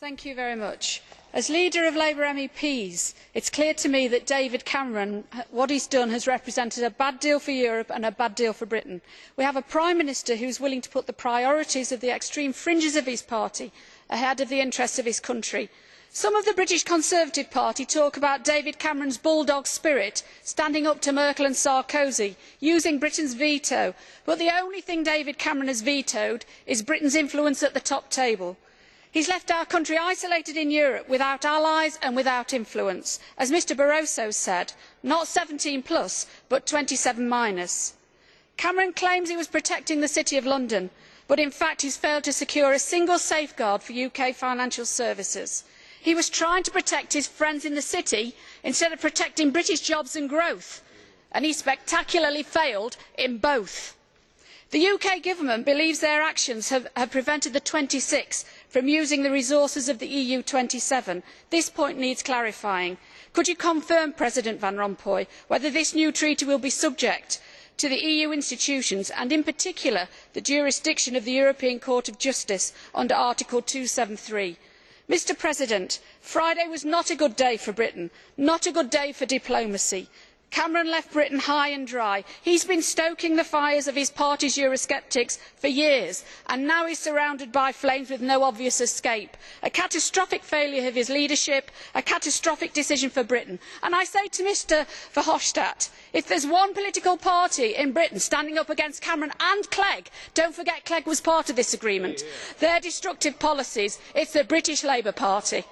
Mr President, as leader of Labour MEPs, it is clear to me that David Cameron what he has done has represented a bad deal for Europe and a bad deal for Britain. We have a Prime Minister who is willing to put the priorities of the extreme fringes of his party ahead of the interests of his country. Some of the British Conservative Party talk about David Cameron's bulldog spirit, standing up to Merkel and Sarkozy, using Britain's veto, but the only thing David Cameron has vetoed is Britain's influence at the top table. He has left our country isolated in Europe, without allies and without influence. As Mr Barroso said, not 17 plus, but 27 minus. Cameron claims he was protecting the City of London, but in fact he has failed to secure a single safeguard for UK financial services. He was trying to protect his friends in the City instead of protecting British jobs and growth, and he spectacularly failed in both. The UK Government believes their actions have, prevented the 26 from using the resources of the EU 27. This point needs clarifying. Could you confirm, President Van Rompuy, whether this new treaty will be subject to the EU institutions and, in particular, the jurisdiction of the European Court of Justice under Article 273? Mr President, Friday was not a good day for Britain, not a good day for diplomacy. Cameron left Britain high and dry. He has been stoking the fires of his party's Eurosceptics for years and now he is surrounded by flames with no obvious escape. A catastrophic failure of his leadership, a catastrophic decision for Britain. And I say to Mr Verhofstadt, if there is one political party in Britain standing up against Cameron and Clegg, do not forget Clegg was part of this agreement, their destructive policies, it is the British Labour Party.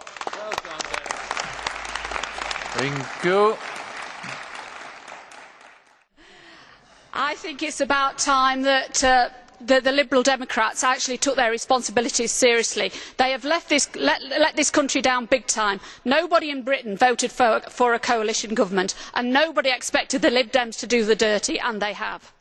I think it is about time that uh, the, the, Liberal Democrats actually took their responsibilities seriously. They have let, this country down big time. Nobody in Britain voted for a coalition government and nobody expected the Lib Dems to do the dirty and they have.